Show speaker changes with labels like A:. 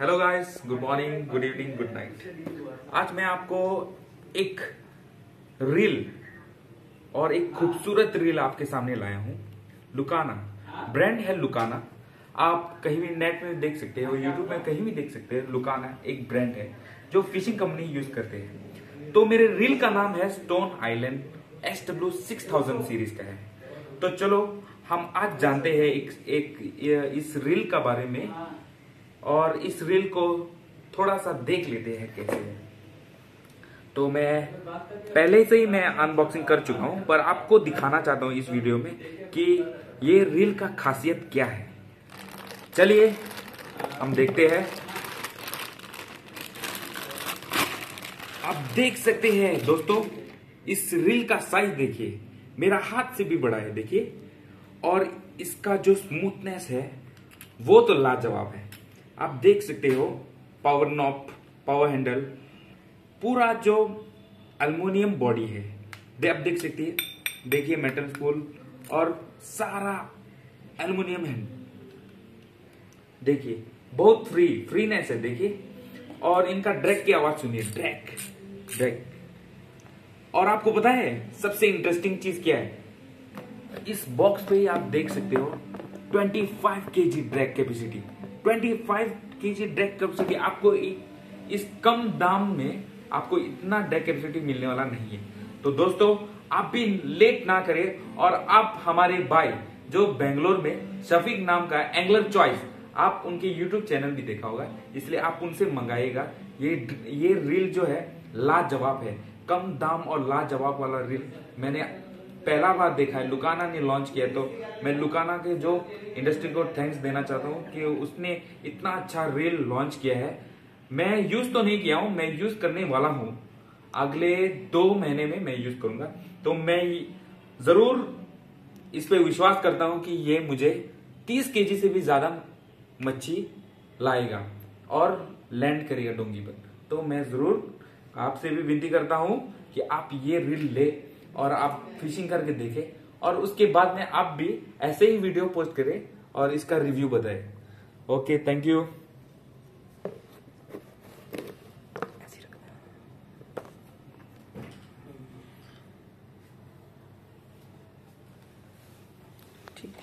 A: Hello guys good morning good evening good night आज मैं आपको एक रील और एक खूबसूरत रील आपके सामने लाया हूँ लुकाना। ब्रांड है लुकाना। आप कहीं भी नेट में देख सकते हो यूट्यूब में कहीं भी देख सकते हैं लुकाना एक ब्रांड है जो फिशिंग कंपनी यूज़ करते हैं। तो मेरे रील का नाम है Stone Island S W six thousand series का है। तो चलो हम आज जानते हैं एक, एक इस रील का बारे में। और इस रील को थोड़ा सा देख लेते हैं कैसे है। तो मैं पहले से ही मैं अनबॉक्सिंग कर चुका हूँ, पर आपको दिखाना चाहता हूँ इस वीडियो में कि ये रील का खासियत क्या है। चलिए, हम देखते हैं। आप देख सकते हैं दोस्तों, इस रील का साइज़ देखिए, मेरा हाथ से भी बड़ा है, देखिए। और इसका जो स्मूथनेस है, वो तो लाजवाब है। आप देख सकते हो पावर नॉप पावर हैंडल पूरा जो अल्मोनियम बॉडी है, दे आप देख सकते हैं। देखिए मेटल स्पूल और सारा एल्युमिनियम है। देखिए, बहुत फ्री फ्रीनेस है, देखिए। और इनका ड्रैग की आवाज़ सुनिए ड्रैग ड्रैग और आपको पता है, सबसे इंटरेस्टिंग चीज़ क्या है? इस बॉक्स पे आप देख सकते हो 25 five K G drag capacity 25 KG drag capacity आपको इस कम दाम में आपको इतना ड्रैग कैपेसिटी मिलने वाला नहीं है। तो दोस्तों, आप भी लेट ना करें और आप हमारे भाई, जो बेंगलोर में शफीक नाम का एंगलर चॉइस आप उनके यूट्यूब चैनल भी देखा होगा। इसलिए आप उनसे मंगाइएगा। ये ये रील जो है, लाजवाब है। कम दाम और लाजवाब वाला रील मैंने पहला बार देखा है, लुकाना ने लॉन्च किया तो मैं लुकाना के जो इंडस्ट्री को थैंक्स देना चाहता हूँ कि उसने इतना अच्छा रील लॉन्च किया है। मैं यूज़ तो नहीं किया हूँ, मैं यूज़ करने वाला हूँ। अगले दो महीने में मैं यूज़ करूँगा। तो मैं ज़रूर इस पे विश्वास करता हूँ कि ये मुझे 30 केजी से भी ज़्यादा मच्छी लाएगा और लैंड करेगा डोंगी पर तो मैं ज़रूर आपसे भी विनती करता हूँ कि आप ये रील ले। और आप फिशिंग करके देखें। और उसके बाद में आप भी ऐसे ही वीडियो पोस्ट करें और इसका रिव्यू बताएँ। ओके थैंक यू ठीक